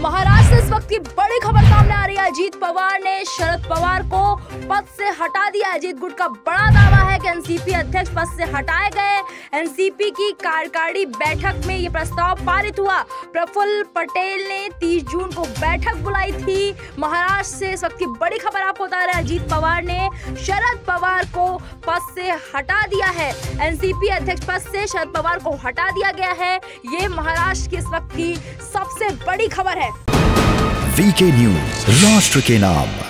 महाराष्ट्र से इस वक्त की बड़ी खबर सामने आ रही है। अजीत पवार ने शरद पवार को पद से हटा दिया अजीत गुट का बड़ा दावा है कि एनसीपी अध्यक्ष पद से हटाए गए। एनसीपी की कार्यकारिणी बैठक में ये प्रस्ताव पारित हुआ। प्रफुल्ल पटेल ने 30 जून को बैठक बुलाई थी। महाराष्ट्र से इस वक्त की बड़ी खबर आपको बता रहे अजीत पवार ने शरद पवार को पद से हटा दिया है। एनसीपी अध्यक्ष पद से शरद पवार को हटा दिया गया है। ये महाराष्ट्र की इस वक्त की सबसे बड़ी खबर है। वीके न्यूज़, राष्ट्र के नाम।